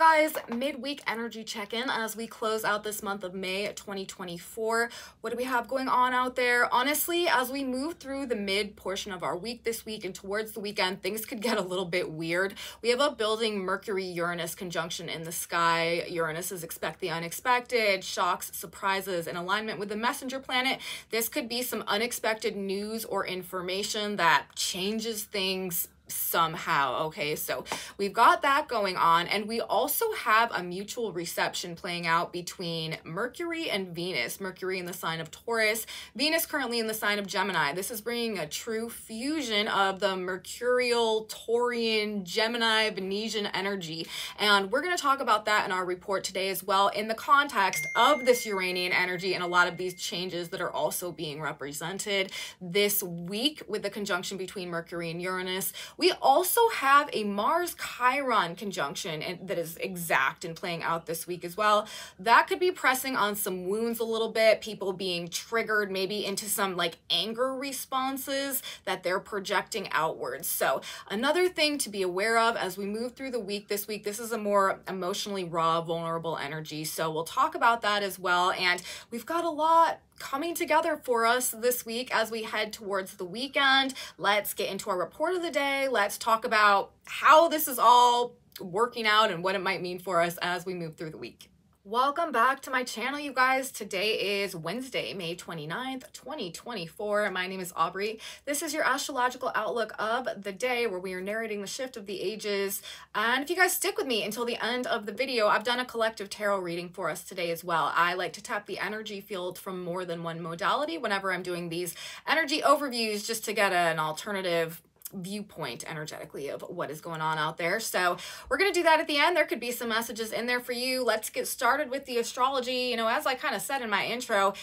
guys, midweek energy check-in as we close out this month of May 2024. What do we have going on out there? Honestly, as we move through the mid portion of our week this week and towards the weekend, things could get a little bit weird. We have a building Mercury-Uranus conjunction in the sky. Uranus is expect the unexpected, shocks, surprises, in alignment with the messenger planet. This could be some unexpected news or information that changes things somehow. Okay, so we've got that going on, and we also have a mutual reception playing out between Mercury and Venus. Mercury in the sign of Taurus, Venus currently in the sign of Gemini. This is bringing a true fusion of the Mercurial, Taurian, Gemini, Venusian energy, and we're going to talk about that in our report today as well in the context of this Uranian energy and a lot of these changes that are also being represented this week with the conjunction between Mercury and Uranus. We also have a Mars Chiron conjunction and that is exact and playing out this week as well. That could be pressing on some wounds a little bit, people being triggered maybe into some like anger responses that they're projecting outwards. So, another thing to be aware of as we move through the week this week, this is a more emotionally raw, vulnerable energy. So, we'll talk about that as well. And we've got a lot coming together for us this week as we head towards the weekend. Let's get into our report of the day. Let's talk about how this is all working out and what it might mean for us as we move through the week. Welcome back to my channel, you guys. Today is Wednesday, May 29th, 2024. My name is Aubree. This is your astrological outlook of the day where we are narrating the shift of the ages. And if you guys stick with me until the end of the video, I've done a collective tarot reading for us today as well. I like to tap the energy field from more than one modality whenever I'm doing these energy overviews just to get an alternative viewpoint energetically of what is going on out there. So we're going to do that at the end. There could be some messages in there for you. Let's get started with the astrology. You know, as I kind of said in my intro,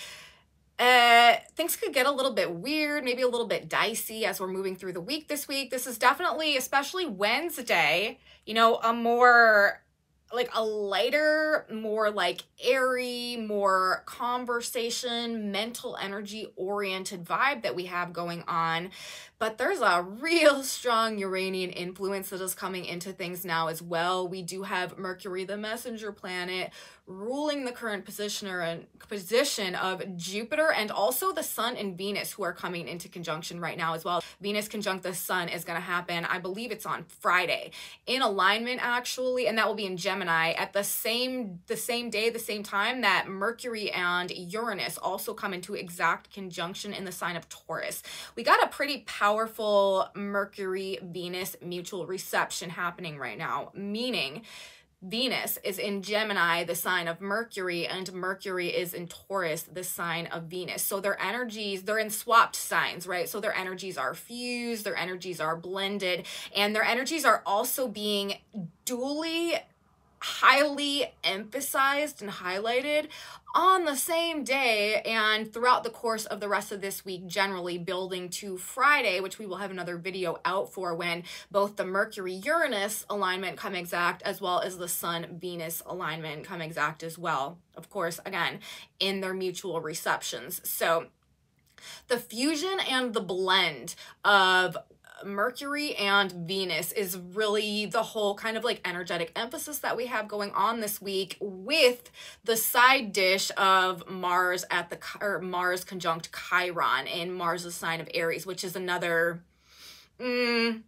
uh, things could get a little bit weird, maybe a little bit dicey as we're moving through the week this week. This is definitely, especially Wednesday, you know, a more like a lighter, more like airy, more conversation, mental energy oriented vibe that we have going on. But there's a real strong Uranian influence that is coming into things now as well. We do have Mercury, the messenger planet, ruling the current positioner and position of Jupiter and also the Sun and Venus who are coming into conjunction right now as well. Venus conjunct the Sun is going to happen, I believe it's on Friday, in alignment actually, and that will be in Gemini at the same the same day, the same time that Mercury and Uranus also come into exact conjunction in the sign of Taurus. We got a pretty powerful Mercury Venus mutual reception happening right now, meaning Venus is in Gemini, the sign of Mercury, and Mercury is in Taurus, the sign of Venus. So their energies, they're in swapped signs, right? So their energies are fused, their energies are blended, and their energies are also being duly highly emphasized and highlighted on the same day and throughout the course of the rest of this week generally building to Friday which we will have another video out for when both the Mercury Uranus alignment come exact as well as the Sun Venus alignment come exact as well of course again in their mutual receptions. So the fusion and the blend of Mercury and Venus is really the whole kind of like energetic emphasis that we have going on this week with the side dish of Mars at the or Mars conjunct Chiron in Mars's sign of Aries, which is another mm,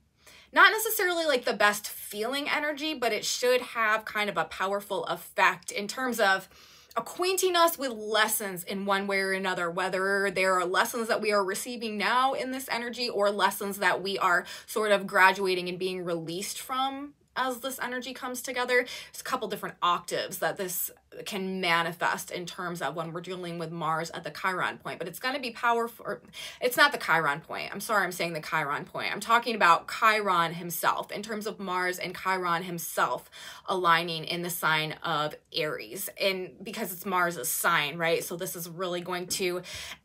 not necessarily like the best feeling energy, but it should have kind of a powerful effect in terms of acquainting us with lessons in one way or another, whether there are lessons that we are receiving now in this energy or lessons that we are sort of graduating and being released from as this energy comes together. There's a couple different octaves that this can manifest in terms of when we're dealing with Mars at the Chiron point, but it's going to be powerful. It's not the Chiron point. I'm sorry, I'm saying the Chiron point. I'm talking about Chiron himself in terms of Mars and Chiron himself aligning in the sign of Aries. And because it's Mars's sign, right? So this is really going to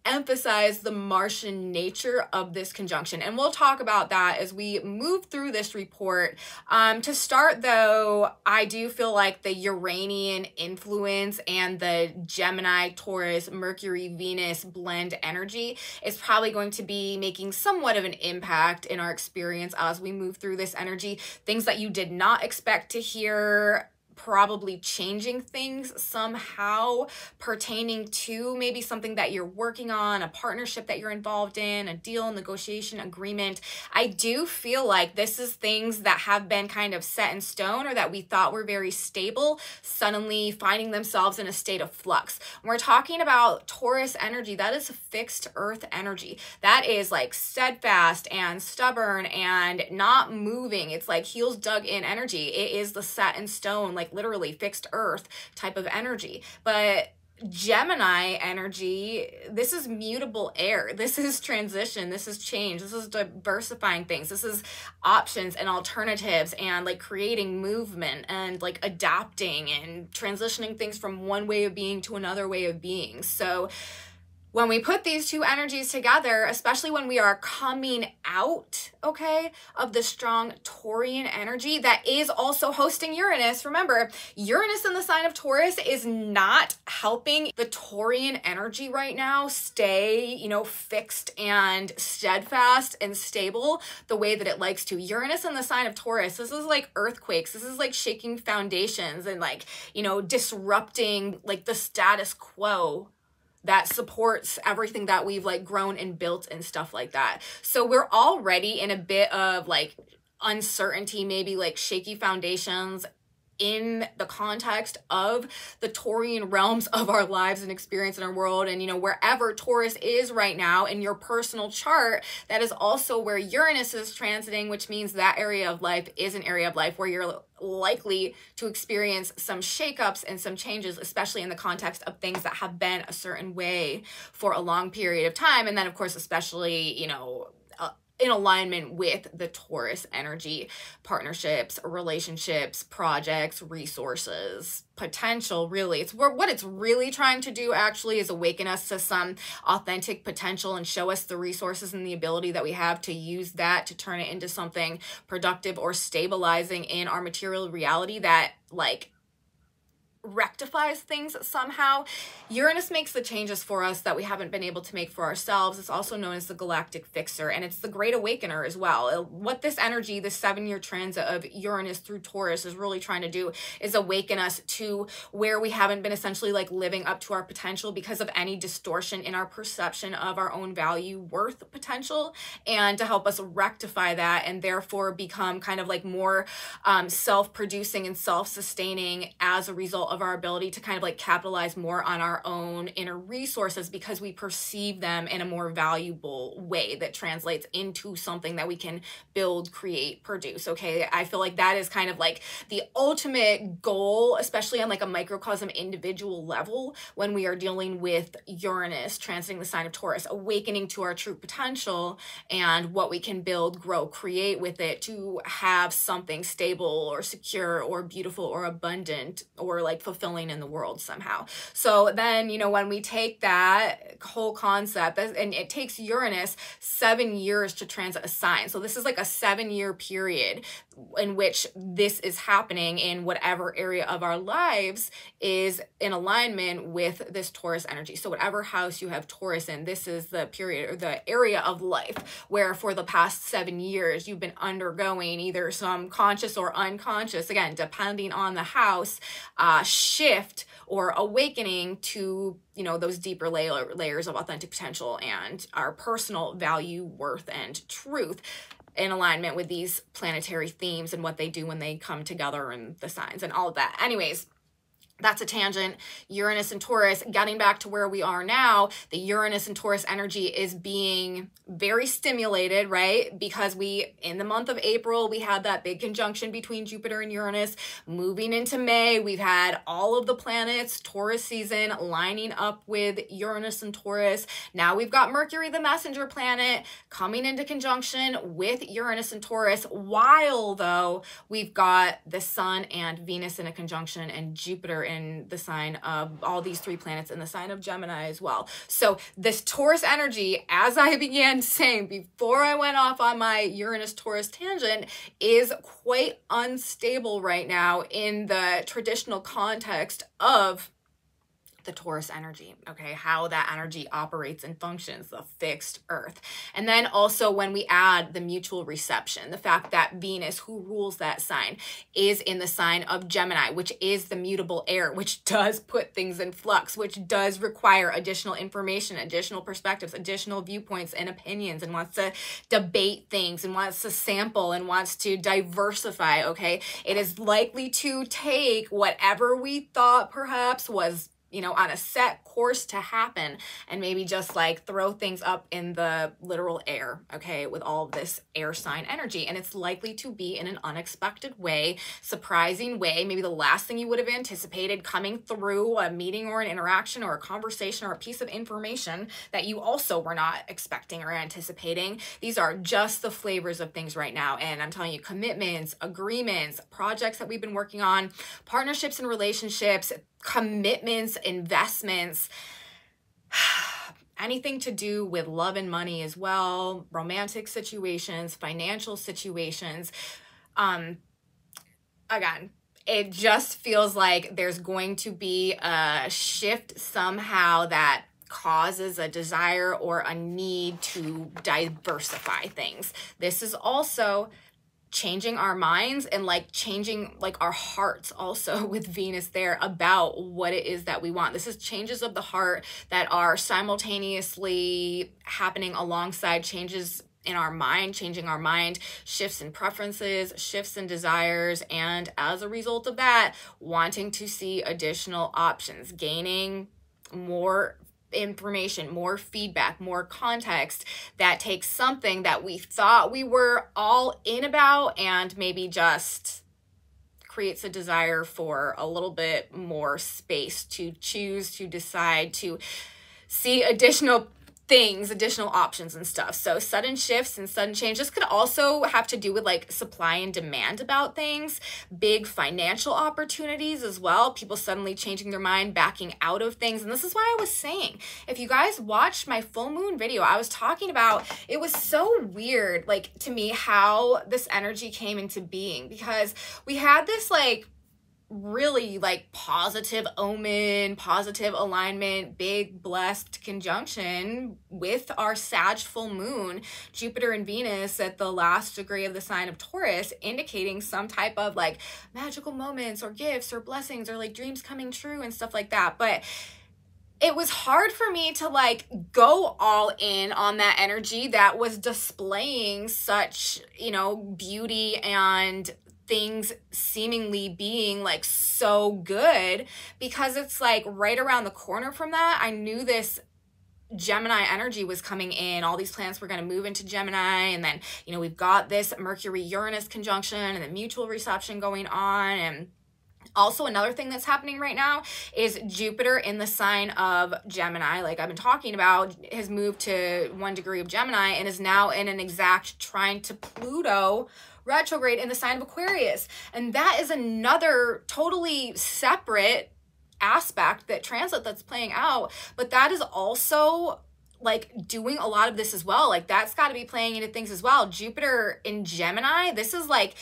emphasize the Martian nature of this conjunction. And we'll talk about that as we move through this report. Um, to start, though, I do feel like the Uranian influence influence and the Gemini, Taurus, Mercury, Venus blend energy is probably going to be making somewhat of an impact in our experience as we move through this energy. Things that you did not expect to hear probably changing things somehow pertaining to maybe something that you're working on, a partnership that you're involved in, a deal, negotiation, agreement. I do feel like this is things that have been kind of set in stone or that we thought were very stable, suddenly finding themselves in a state of flux. When we're talking about Taurus energy, that is fixed earth energy. That is like steadfast and stubborn and not moving. It's like heels dug in energy. It is the set in stone, like literally fixed earth type of energy. But Gemini energy, this is mutable air. This is transition. This is change. This is diversifying things. This is options and alternatives and like creating movement and like adapting and transitioning things from one way of being to another way of being. So, when we put these two energies together, especially when we are coming out, okay, of the strong Taurian energy that is also hosting Uranus. Remember, Uranus in the sign of Taurus is not helping the Taurian energy right now stay, you know, fixed and steadfast and stable the way that it likes to. Uranus in the sign of Taurus, this is like earthquakes. This is like shaking foundations and like, you know, disrupting like the status quo that supports everything that we've like grown and built and stuff like that. So we're already in a bit of like uncertainty, maybe like shaky foundations in the context of the Taurian realms of our lives and experience in our world. And, you know, wherever Taurus is right now in your personal chart, that is also where Uranus is transiting, which means that area of life is an area of life where you're likely to experience some shakeups and some changes, especially in the context of things that have been a certain way for a long period of time. And then, of course, especially, you know, in alignment with the Taurus energy partnerships, relationships, projects, resources, potential really. It's what it's really trying to do actually is awaken us to some authentic potential and show us the resources and the ability that we have to use that to turn it into something productive or stabilizing in our material reality that like rectifies things somehow. Uranus makes the changes for us that we haven't been able to make for ourselves. It's also known as the galactic fixer and it's the great awakener as well. What this energy, this seven year transit of Uranus through Taurus is really trying to do is awaken us to where we haven't been essentially like living up to our potential because of any distortion in our perception of our own value, worth, potential, and to help us rectify that and therefore become kind of like more um, self producing and self sustaining as a result of our ability to kind of like capitalize more on our own inner resources because we perceive them in a more valuable way that translates into something that we can build, create, produce. Okay. I feel like that is kind of like the ultimate goal, especially on like a microcosm individual level when we are dealing with Uranus transiting the sign of Taurus, awakening to our true potential and what we can build, grow, create with it to have something stable or secure or beautiful or abundant or like fulfilling in the world somehow. So then, you know, when we take that whole concept, and it takes Uranus seven years to transit a sign. So this is like a seven year period in which this is happening in whatever area of our lives is in alignment with this Taurus energy. So whatever house you have Taurus in, this is the period or the area of life where for the past seven years you've been undergoing either some conscious or unconscious, again, depending on the house, uh, shift or awakening to you know those deeper layer, layers of authentic potential and our personal value worth and truth in alignment with these planetary themes and what they do when they come together and the signs and all of that. Anyways that's a tangent. Uranus and Taurus, getting back to where we are now, the Uranus and Taurus energy is being very stimulated, right? Because we, in the month of April, we had that big conjunction between Jupiter and Uranus. Moving into May, we've had all of the planets, Taurus season, lining up with Uranus and Taurus. Now we've got Mercury, the messenger planet, coming into conjunction with Uranus and Taurus, while though we've got the Sun and Venus in a conjunction and Jupiter in the sign of all these three planets in the sign of Gemini as well. So this Taurus energy, as I began saying before I went off on my Uranus Taurus tangent, is quite unstable right now in the traditional context of the Taurus energy, okay, how that energy operates and functions, the fixed earth. And then also when we add the mutual reception, the fact that Venus, who rules that sign, is in the sign of Gemini, which is the mutable air, which does put things in flux, which does require additional information, additional perspectives, additional viewpoints and opinions, and wants to debate things and wants to sample and wants to diversify, okay? It is likely to take whatever we thought perhaps was you know, on a set course to happen and maybe just like throw things up in the literal air, okay, with all this air sign energy. And it's likely to be in an unexpected way, surprising way, maybe the last thing you would have anticipated coming through a meeting or an interaction or a conversation or a piece of information that you also were not expecting or anticipating. These are just the flavors of things right now. And I'm telling you, commitments, agreements, projects that we've been working on, partnerships and relationships, commitments, investments, anything to do with love and money as well, romantic situations, financial situations. Um, again, it just feels like there's going to be a shift somehow that causes a desire or a need to diversify things. This is also changing our minds and like changing like our hearts also with Venus there about what it is that we want. This is changes of the heart that are simultaneously happening alongside changes in our mind, changing our mind, shifts in preferences, shifts in desires, and as a result of that, wanting to see additional options, gaining more information, more feedback, more context that takes something that we thought we were all in about and maybe just creates a desire for a little bit more space to choose, to decide, to see additional things, additional options and stuff. So sudden shifts and sudden change. This could also have to do with like supply and demand about things, big financial opportunities as well. People suddenly changing their mind, backing out of things. And this is why I was saying, if you guys watched my full moon video, I was talking about it was so weird, like to me, how this energy came into being because we had this like really like positive omen, positive alignment, big blessed conjunction with our Sag full moon, Jupiter and Venus at the last degree of the sign of Taurus, indicating some type of like magical moments or gifts or blessings or like dreams coming true and stuff like that. But it was hard for me to like go all in on that energy that was displaying such, you know, beauty and things seemingly being like so good because it's like right around the corner from that. I knew this Gemini energy was coming in. All these planets were going to move into Gemini. And then, you know, we've got this Mercury Uranus conjunction and the mutual reception going on. And also, another thing that's happening right now is Jupiter in the sign of Gemini, like I've been talking about, has moved to one degree of Gemini and is now in an exact trine to Pluto retrograde in the sign of Aquarius. And that is another totally separate aspect that transit that's playing out, but that is also like doing a lot of this as well. Like that's got to be playing into things as well. Jupiter in Gemini, this is like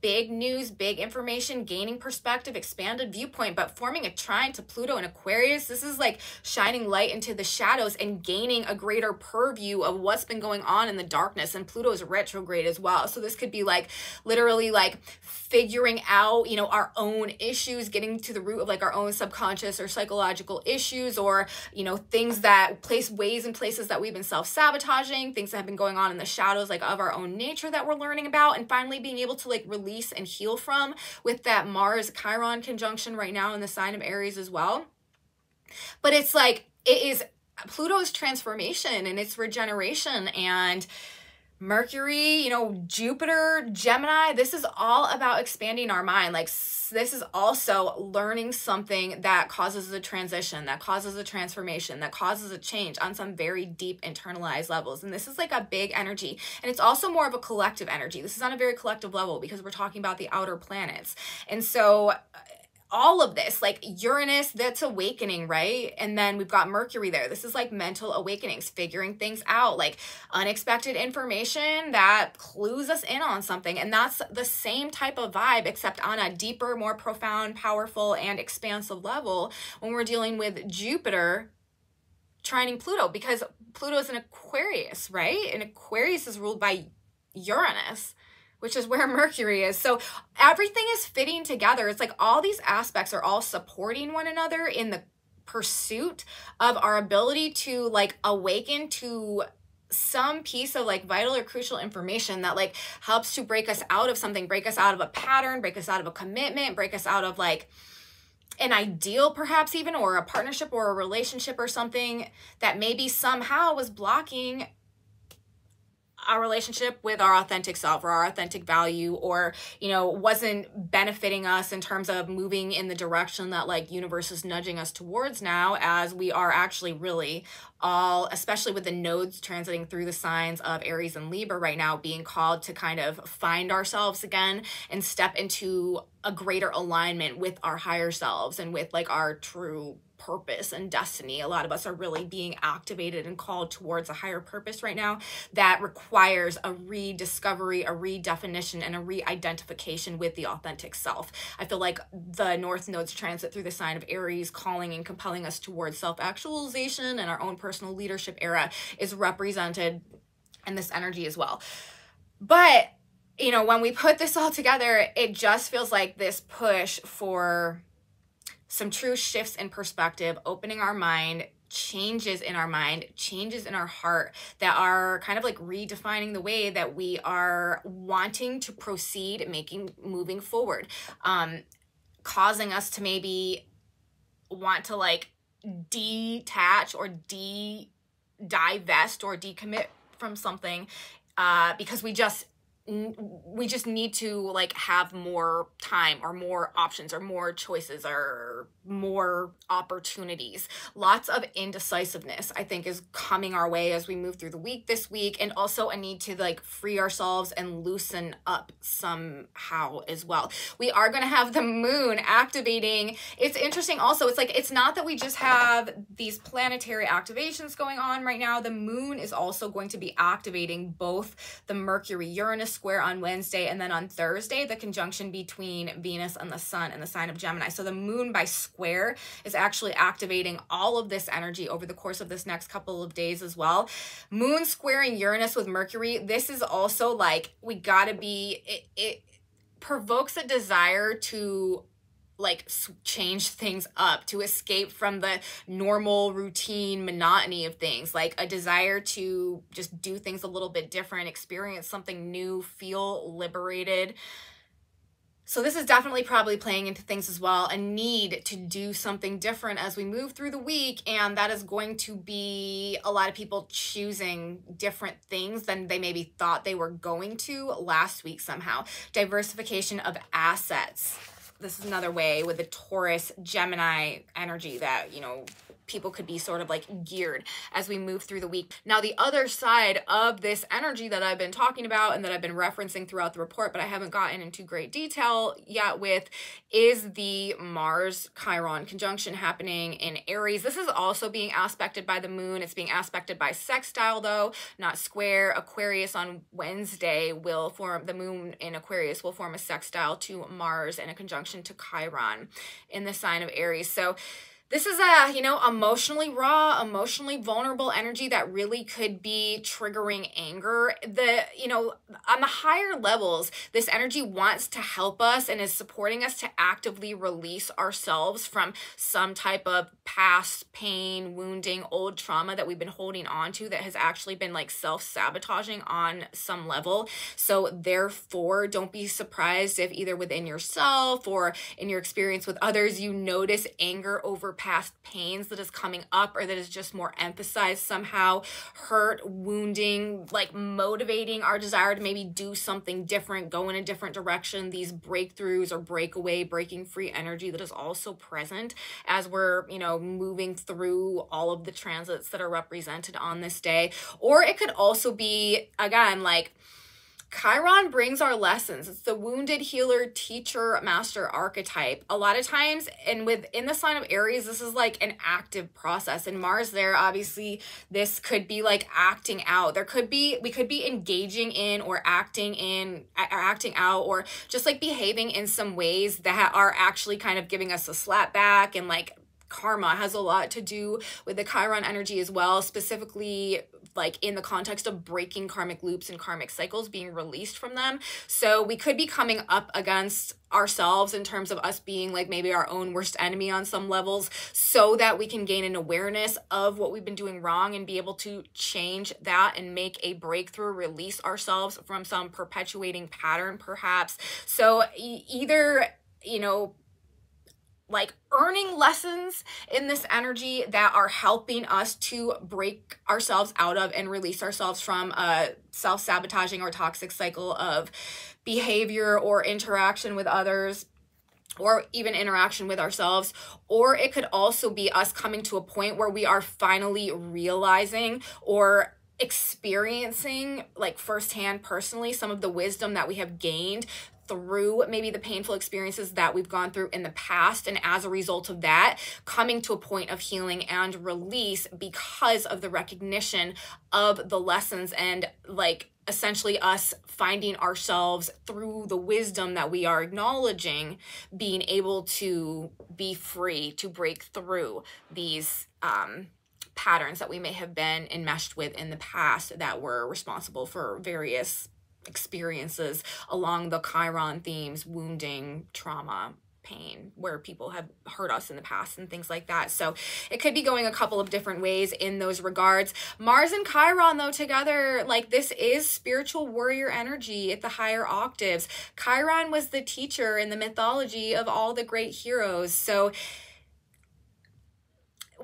big news, big information, gaining perspective, expanded viewpoint, but forming a trine to Pluto and Aquarius, this is like shining light into the shadows and gaining a greater purview of what's been going on in the darkness. And Pluto's retrograde as well. So this could be like literally like figuring out, you know, our own issues, getting to the root of like our own subconscious or psychological issues or, you know, things that place ways and places that we've been self-sabotaging, things that have been going on in the shadows like of our own nature that we're learning about and finally being able to like release release and heal from with that Mars Chiron conjunction right now in the sign of Aries as well. But it's like, it is Pluto's transformation and its regeneration and Mercury, you know, Jupiter, Gemini, this is all about expanding our mind. Like, this is also learning something that causes a transition, that causes a transformation, that causes a change on some very deep internalized levels. And this is like a big energy. And it's also more of a collective energy. This is on a very collective level because we're talking about the outer planets. And so, all of this like uranus that's awakening right? And then we've got mercury there. This is like mental awakenings figuring things out like unexpected information that clues us in on something. And that's the same type of vibe except on a deeper more profound powerful and expansive level when we're dealing with jupiter trining pluto because pluto is an aquarius right? And aquarius is ruled by uranus which is where Mercury is. So everything is fitting together. It's like all these aspects are all supporting one another in the pursuit of our ability to like awaken to some piece of like vital or crucial information that like helps to break us out of something, break us out of a pattern, break us out of a commitment, break us out of like an ideal perhaps even or a partnership or a relationship or something that maybe somehow was blocking our relationship with our authentic self or our authentic value or you know wasn't benefiting us in terms of moving in the direction that like universe is nudging us towards now as we are actually really all especially with the nodes transiting through the signs of Aries and Libra right now being called to kind of find ourselves again and step into a greater alignment with our higher selves and with like our true purpose and destiny. A lot of us are really being activated and called towards a higher purpose right now that requires a rediscovery, a redefinition, and a re identification with the authentic self. I feel like the North Node's transit through the sign of Aries, calling and compelling us towards self actualization and our own personal leadership era, is represented in this energy as well. But you know, when we put this all together, it just feels like this push for some true shifts in perspective, opening our mind, changes in our mind, changes in our heart that are kind of like redefining the way that we are wanting to proceed, making moving forward, um, causing us to maybe want to like detach or de divest or decommit from something uh, because we just we just need to like have more time or more options or more choices or more opportunities. Lots of indecisiveness i think is coming our way as we move through the week this week and also a need to like free ourselves and loosen up somehow as well. We are going to have the moon activating. It's interesting also it's like it's not that we just have these planetary activations going on right now. The moon is also going to be activating both the mercury uranus square on Wednesday, and then on Thursday, the conjunction between Venus and the Sun in the sign of Gemini. So the moon by square is actually activating all of this energy over the course of this next couple of days as well. Moon squaring Uranus with Mercury, this is also like we gotta be, it, it provokes a desire to like change things up to escape from the normal routine monotony of things like a desire to just do things a little bit different experience something new feel liberated so this is definitely probably playing into things as well a need to do something different as we move through the week and that is going to be a lot of people choosing different things than they maybe thought they were going to last week somehow. Diversification of assets. This is another way with the Taurus Gemini energy that, you know, people could be sort of like geared as we move through the week. Now, the other side of this energy that I've been talking about and that I've been referencing throughout the report, but I haven't gotten into great detail yet with, is the Mars Chiron conjunction happening in Aries. This is also being aspected by the moon. It's being aspected by sextile, though, not square. Aquarius on Wednesday will form, the moon in Aquarius will form a sextile to Mars in a conjunction to Chiron in the sign of Aries. So, this is a, you know, emotionally raw, emotionally vulnerable energy that really could be triggering anger. The, you know, on the higher levels, this energy wants to help us and is supporting us to actively release ourselves from some type of past pain, wounding, old trauma that we've been holding on to that has actually been like self sabotaging on some level. So, therefore, don't be surprised if either within yourself or in your experience with others, you notice anger over past pains that is coming up or that is just more emphasized somehow, hurt, wounding, like motivating our desire to maybe do something different, go in a different direction, these breakthroughs or breakaway, breaking free energy that is also present as we're, you know, moving through all of the transits that are represented on this day. Or it could also be, again, like, Chiron brings our lessons. It's the wounded healer, teacher, master archetype. A lot of times, and within the sign of Aries, this is like an active process. And Mars, there, obviously, this could be like acting out. There could be, we could be engaging in or acting in, or acting out, or just like behaving in some ways that are actually kind of giving us a slap back and like karma has a lot to do with the Chiron energy as well, specifically like in the context of breaking karmic loops and karmic cycles, being released from them. So we could be coming up against ourselves in terms of us being like maybe our own worst enemy on some levels so that we can gain an awareness of what we've been doing wrong and be able to change that and make a breakthrough release ourselves from some perpetuating pattern perhaps so e- either you know like earning lessons in this energy that are helping us to break ourselves out of and release ourselves from a self-sabotaging or toxic cycle of behavior or interaction with others or even interaction with ourselves. Or it could also be us coming to a point where we are finally realizing or experiencing like firsthand personally some of the wisdom that we have gained through maybe the painful experiences that we've gone through in the past. And as a result of that, coming to a point of healing and release because of the recognition of the lessons and like essentially us finding ourselves through the wisdom that we are acknowledging, being able to be free to break through these um, patterns that we may have been enmeshed with in the past that were responsible for various experiences along the Chiron themes, wounding, trauma, pain where people have hurt us in the past and things like that. So it could be going a couple of different ways in those regards. Mars and Chiron, though, together, like this is spiritual warrior energy at the higher octaves. Chiron was the teacher in the mythology of all the great heroes. So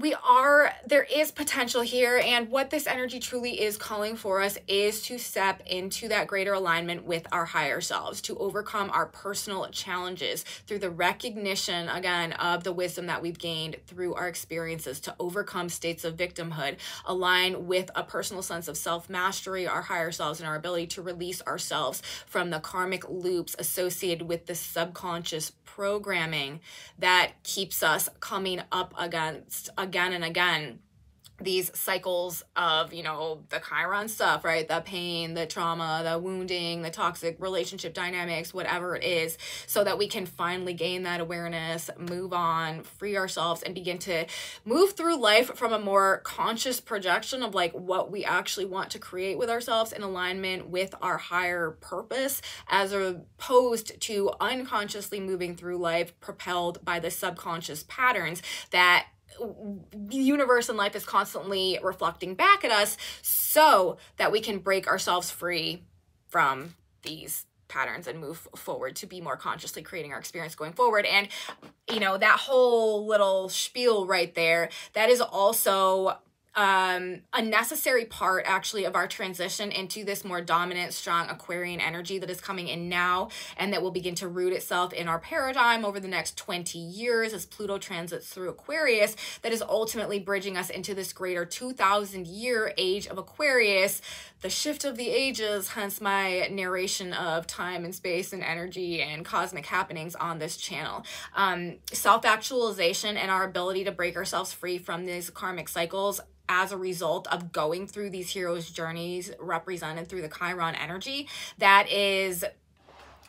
we are there is potential here and what this energy truly is calling for us is to step into that greater alignment with our higher selves to overcome our personal challenges through the recognition again of the wisdom that we've gained through our experiences to overcome states of victimhood align with a personal sense of self-mastery our higher selves and our ability to release ourselves from the karmic loops associated with the subconscious programming that keeps us coming up against again and again these cycles of you know the chiron stuff right? The pain the trauma the wounding the toxic relationship dynamics whatever it is so that we can finally gain that awareness move on free ourselves and begin to move through life from a more conscious projection of like what we actually want to create with ourselves in alignment with our higher purpose as opposed to unconsciously moving through life propelled by the subconscious patterns that universe and life is constantly reflecting back at us so that we can break ourselves free from these patterns and move forward to be more consciously creating our experience going forward. And you know that whole little spiel right there that is also um, a necessary part actually of our transition into this more dominant, strong Aquarian energy that is coming in now and that will begin to root itself in our paradigm over the next 20 years as Pluto transits through Aquarius, that is ultimately bridging us into this greater 2000 year age of Aquarius, the shift of the ages, hence my narration of time and space and energy and cosmic happenings on this channel. Um, Self actualization and our ability to break ourselves free from these karmic cycles as a result of going through these heroes' journeys represented through the Chiron energy that is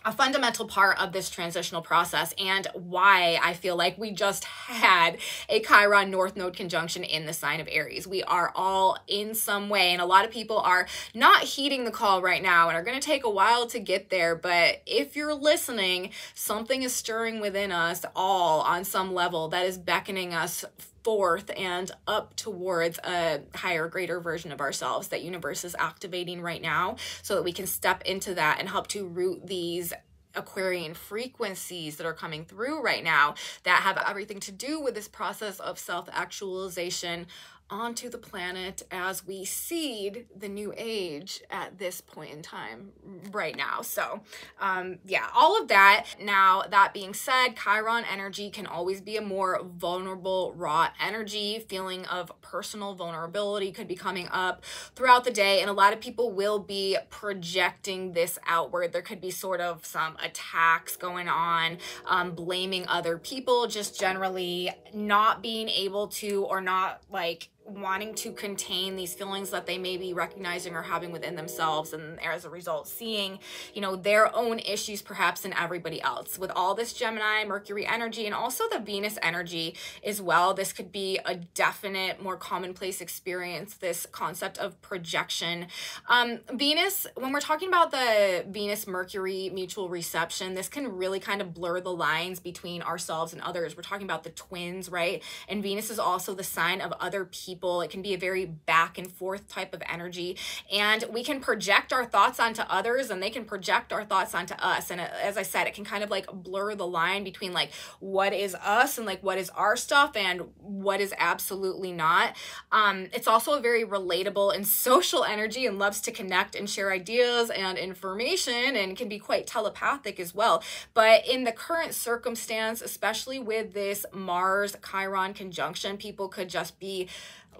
a fundamental part of this transitional process and why I feel like we just had a Chiron North Node conjunction in the sign of Aries. We are all in some way, and a lot of people are not heeding the call right now and are going to take a while to get there. But if you're listening, something is stirring within us all on some level that is beckoning us forth and up towards a higher greater version of ourselves that universe is activating right now so that we can step into that and help to root these Aquarian frequencies that are coming through right now that have everything to do with this process of self actualization, onto the planet as we seed the new age at this point in time right now. So, um, yeah, all of that. Now, that being said, Chiron energy can always be a more vulnerable, raw energy. Feeling of personal vulnerability could be coming up throughout the day, and a lot of people will be projecting this outward. There could be sort of some attacks going on, um, blaming other people, just generally not being able to or not like wanting to contain these feelings that they may be recognizing or having within themselves and as a result seeing you know their own issues perhaps in everybody else. With all this gemini mercury energy and also the venus energy as well this could be a definite more commonplace experience this concept of projection. Um, venus when we're talking about the venus mercury mutual reception this can really kind of blur the lines between ourselves and others. We're talking about the twins right? And venus is also the sign of other people people. It can be a very back and forth type of energy. And we can project our thoughts onto others and they can project our thoughts onto us. And uh, as I said, it can kind of like blur the line between like what is us and like what is our stuff and what is absolutely not. Um, it's also a very relatable and social energy and loves to connect and share ideas and information and can be quite telepathic as well. But in the current circumstance, especially with this Mars Chiron conjunction, people could just be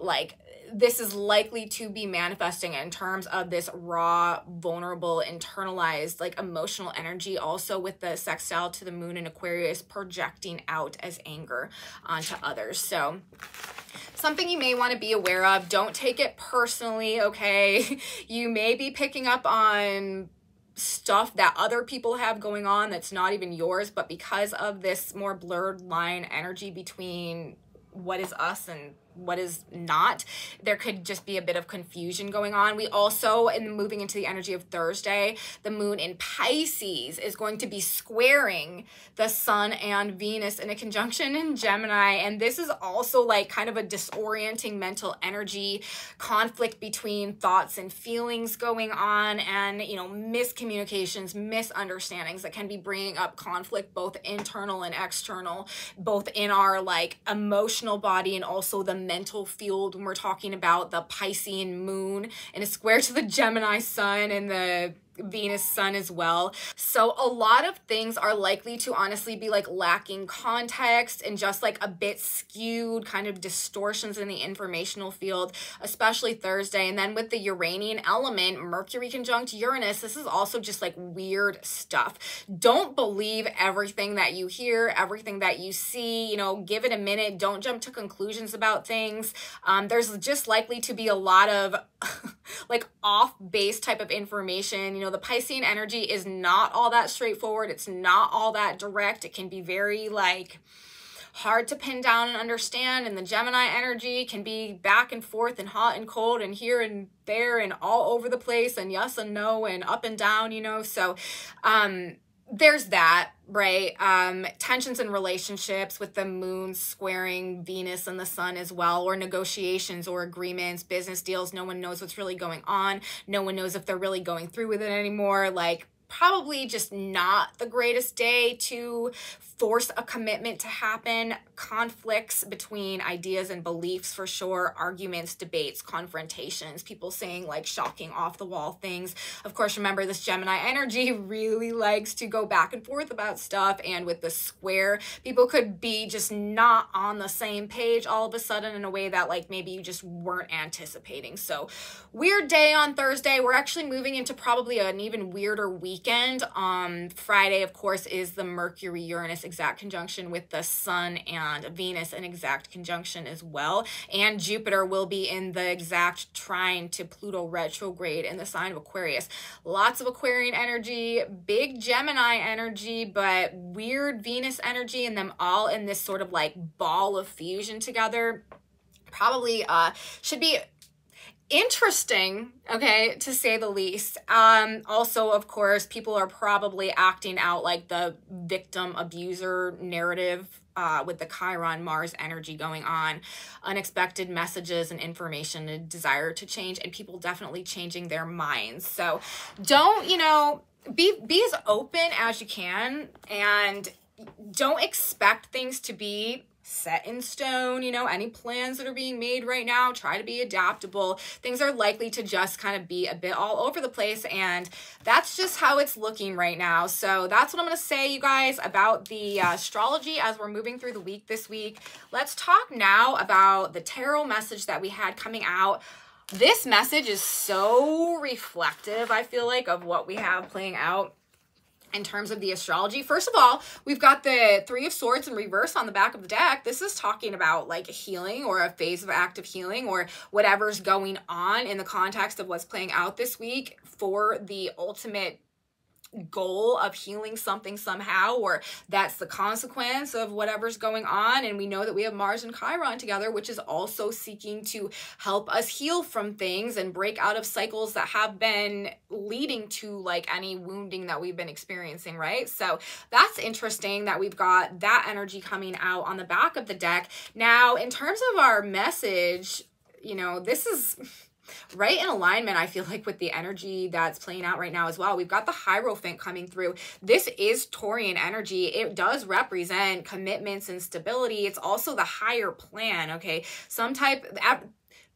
like this is likely to be manifesting in terms of this raw, vulnerable, internalized, like emotional energy, also with the sextile to the moon in Aquarius projecting out as anger onto others. So, something you may want to be aware of. Don't take it personally, okay? You may be picking up on stuff that other people have going on that's not even yours, but because of this more blurred line energy between what is us and what is not. There could just be a bit of confusion going on. We also, in moving into the energy of Thursday, the moon in Pisces is going to be squaring the sun and Venus in a conjunction in Gemini. And this is also like kind of a disorienting mental energy conflict between thoughts and feelings going on and, you know, miscommunications, misunderstandings that can be bringing up conflict, both internal and external, both in our like emotional body and also the mental field when we're talking about the Piscean moon and a square to the Gemini sun and the Venus sun as well. So a lot of things are likely to honestly be like lacking context and just like a bit skewed kind of distortions in the informational field, especially Thursday. And then with the Uranian element, Mercury conjunct Uranus, this is also just like weird stuff. Don't believe everything that you hear, everything that you see, you know, give it a minute. Don't jump to conclusions about things. Um, there's just likely to be a lot of like off base type of information, you know, the Piscean energy is not all that straightforward. It's not all that direct. It can be very like hard to pin down and understand. And the Gemini energy can be back and forth and hot and cold and here and there and all over the place and yes and no and up and down, you know. So, um, there's that, right? Um, tensions in relationships with the moon squaring Venus and the sun as well, or negotiations or agreements, business deals. No one knows what's really going on. No one knows if they're really going through with it anymore. Like, probably just not the greatest day to force a commitment to happen. Conflicts between ideas and beliefs for sure, arguments, debates, confrontations, people saying like shocking off the wall things. Of course, remember this Gemini energy really likes to go back and forth about stuff. And with the square, people could be just not on the same page all of a sudden in a way that like maybe you just weren't anticipating. So, weird day on Thursday. We're actually moving into probably an even weirder weekend. Um, Friday, of course, is the Mercury Uranus exact conjunction with the Sun and Venus in exact conjunction as well. And Jupiter will be in the exact trine to Pluto retrograde in the sign of Aquarius. Lots of Aquarian energy, big Gemini energy, but weird Venus energy, and them all in this sort of like ball of fusion together probably uh should be interesting okay to say the least um also of course people are probably acting out like the victim abuser narrative uh, with the Chiron Mars energy going on, unexpected messages and information, a desire to change, and people definitely changing their minds. So don't, you know, be be as open as you can and don't expect things to be set in stone, you know, any plans that are being made right now, try to be adaptable. Things are likely to just kind of be a bit all over the place and that's just how it's looking right now. So that's what I'm going to say you guys about the uh, astrology as we're moving through the week this week. Let's talk now about the tarot message that we had coming out this message is so reflective, I feel like, of what we have playing out in terms of the astrology. First of all, we've got the Three of Swords in reverse on the back of the deck. This is talking about like healing or a phase of active healing or whatever's going on in the context of what's playing out this week for the ultimate goal of healing something somehow, or that's the consequence of whatever's going on. And we know that we have Mars and Chiron together, which is also seeking to help us heal from things and break out of cycles that have been leading to like any wounding that we've been experiencing, right? So that's interesting that we've got that energy coming out on the back of the deck. Now, in terms of our message, you know, this is right in alignment, I feel like, with the energy that's playing out right now as well. We've got the Hierophant coming through. This is Taurian energy. It does represent commitments and stability. It's also the higher plan, okay? Some type,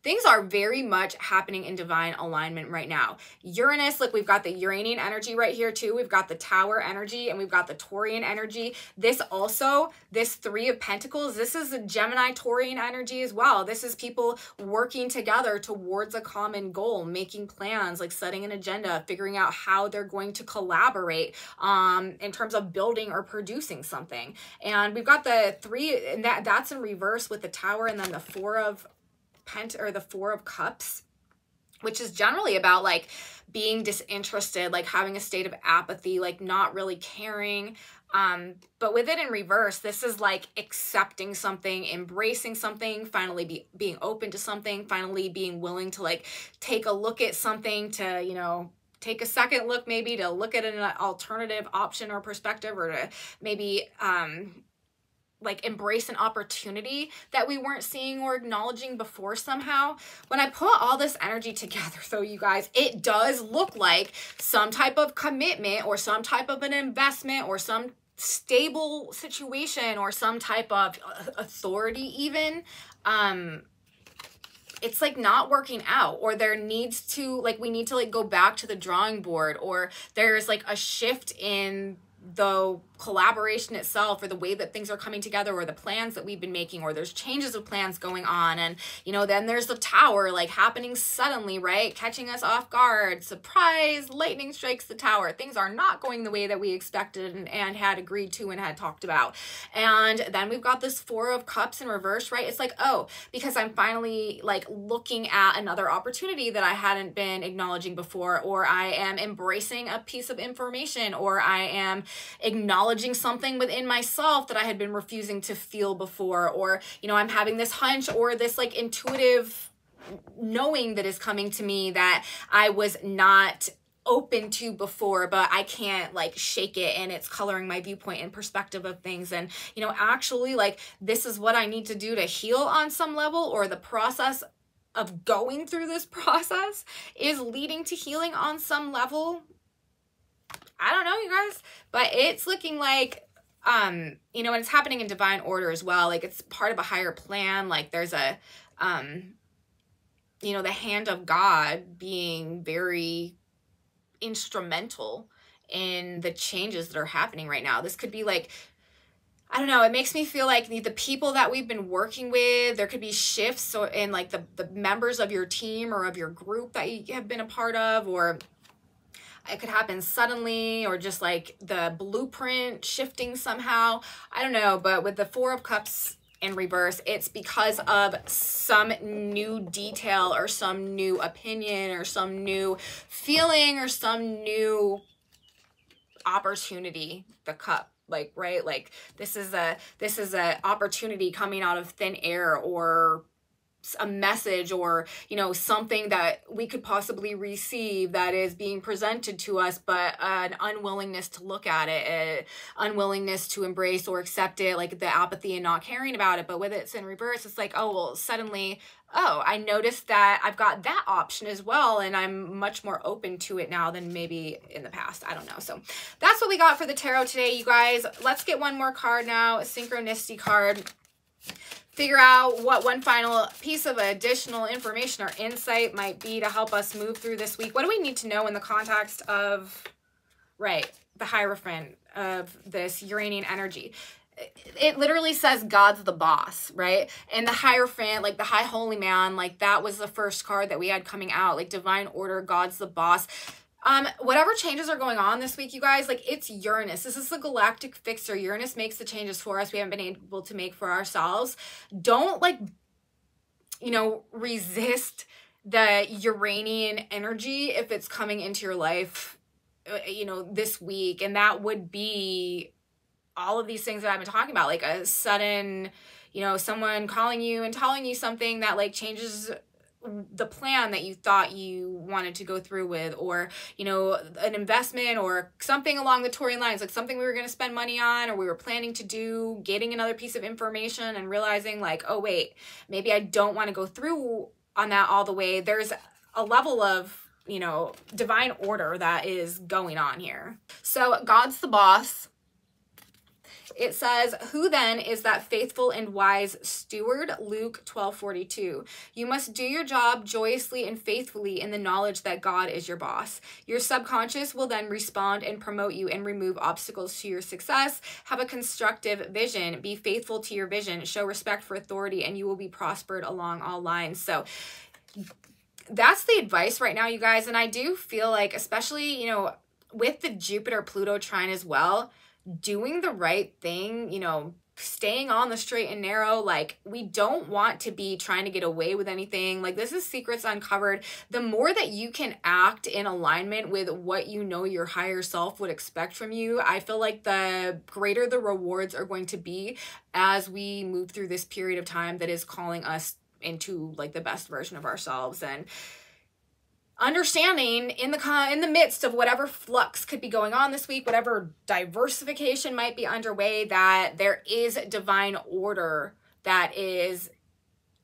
things are very much happening in divine alignment right now. Uranus, like we've got the Uranian energy right here too. We've got the Tower energy and we've got the Taurian energy. This also, this Three of Pentacles, this is the Gemini Taurian energy as well. This is people working together towards a common goal, making plans, like setting an agenda, figuring out how they're going to collaborate um, in terms of building or producing something. And we've got the three, and that that's in reverse with the Tower and then the Four of pent or the four of cups which is generally about like being disinterested like having a state of apathy like not really caring um but with it in reverse this is like accepting something embracing something finally be being open to something finally being willing to like take a look at something to you know take a second look maybe to look at an alternative option or perspective or to maybe um like embrace an opportunity that we weren't seeing or acknowledging before somehow. When I put all this energy together, though, you guys, it does look like some type of commitment or some type of an investment or some stable situation or some type of authority even um it's like not working out or there needs to like we need to like go back to the drawing board or there's like a shift in the collaboration itself or the way that things are coming together or the plans that we've been making or there's changes of plans going on and you know then there's the tower like happening suddenly right? Catching us off guard. Surprise lightning strikes the tower. Things are not going the way that we expected and, and had agreed to and had talked about. And then we've got this four of cups in reverse right? It's like oh because i'm finally like looking at another opportunity that i hadn't been acknowledging before or i am embracing a piece of information or i am acknowledging something within myself that I had been refusing to feel before, or, you know, I'm having this hunch or this like intuitive knowing that is coming to me that I was not open to before but i can't like shake it and it's coloring my viewpoint and perspective of things. And you know actually like this is what i need to do to heal on some level or the process of going through this process is leading to healing on some level I don't know, you guys, but it's looking like um you know and it's happening in divine order as well like it's part of a higher plan like there's a um you know the hand of god being very instrumental in the changes that are happening right now this could be like I don't know. It makes me feel like the, the people that we've been working with, there could be shifts in like the, the members of your team or of your group that you have been a part of, or it could happen suddenly or just like the blueprint shifting somehow. I don't know, but with the Four of Cups in reverse, it's because of some new detail or some new opinion or some new feeling or some new opportunity, the cup like right like this is a this is a opportunity coming out of thin air or a message or you know something that we could possibly receive that is being presented to us but an unwillingness to look at it unwillingness to embrace or accept it like the apathy and not caring about it but with it's in reverse it's like oh well suddenly oh i noticed that i've got that option as well and i'm much more open to it now than maybe in the past. I don't know. So that's what we got for the tarot today you guys. Let's get one more card now a synchronicity card figure out what one final piece of additional information or insight might be to help us move through this week. What do we need to know in the context of, right, the Hierophant of this Uranian energy? it literally says God's the boss, right? And the Hierophant, like the High Holy Man, like that was the first card that we had coming out, like Divine Order, God's the boss. Um, whatever changes are going on this week, you guys, like it's Uranus. This is the galactic fixer. Uranus makes the changes for us we haven't been able to make for ourselves. Don't like, you know, resist the Uranian energy if it's coming into your life, uh, you know, this week. And that would be all of these things that I've been talking about, like a sudden, you know, someone calling you and telling you something that like changes the plan that you thought you wanted to go through with or you know an investment or something along the Taurean lines like something we were going to spend money on or we were planning to do getting another piece of information and realizing like oh wait maybe I don't want to go through on that all the way. There's a level of you know divine order that is going on here. So God's the boss it says, Who then is that faithful and wise steward? Luke 12 42. You must do your job joyously and faithfully in the knowledge that God is your boss. Your subconscious will then respond and promote you and remove obstacles to your success. Have a constructive vision. Be faithful to your vision. Show respect for authority, and you will be prospered along all lines. So, that's the advice right now, you guys. And I do feel like, especially, you know, with the Jupiter Pluto trine as well, doing the right thing, you know, staying on the straight and narrow. Like, we don't want to be trying to get away with anything. Like, this is Secrets Uncovered. The more that you can act in alignment with what you know your higher self would expect from you, I feel like the greater the rewards are going to be as we move through this period of time that is calling us into like the best version of ourselves. And understanding in the in the midst of whatever flux could be going on this week whatever diversification might be underway that there is divine order that is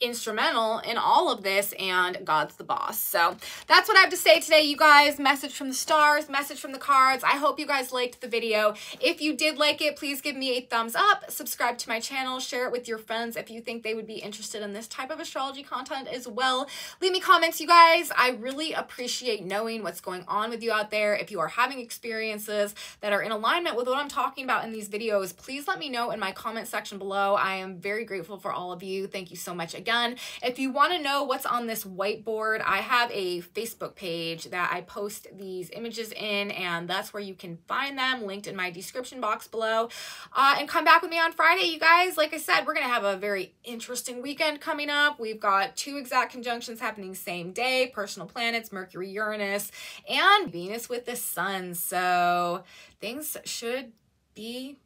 instrumental in all of this and God's the boss. So that's what I have to say today, you guys. Message from the stars, message from the cards. I hope you guys liked the video. If you did like it, please give me a thumbs up, subscribe to my channel, share it with your friends if you think they would be interested in this type of astrology content as well. Leave me comments, you guys. I really appreciate knowing what's going on with you out there. If you are having experiences that are in alignment with what I'm talking about in these videos, please let me know in my comment section below. I am very grateful for all of you. Thank you so much again again. If you want to know what's on this whiteboard, I have a Facebook page that I post these images in, and that's where you can find them, linked in my description box below. Uh, and come back with me on Friday, you guys. Like I said, we're going to have a very interesting weekend coming up. We've got two exact conjunctions happening same day, personal planets, Mercury, Uranus, and Venus with the sun. So things should be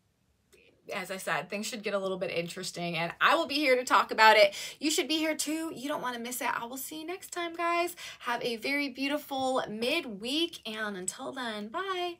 as I said, things should get a little bit interesting and I will be here to talk about it. You should be here too. You don't want to miss it. I will see you next time, guys. Have a very beautiful midweek and until then, bye.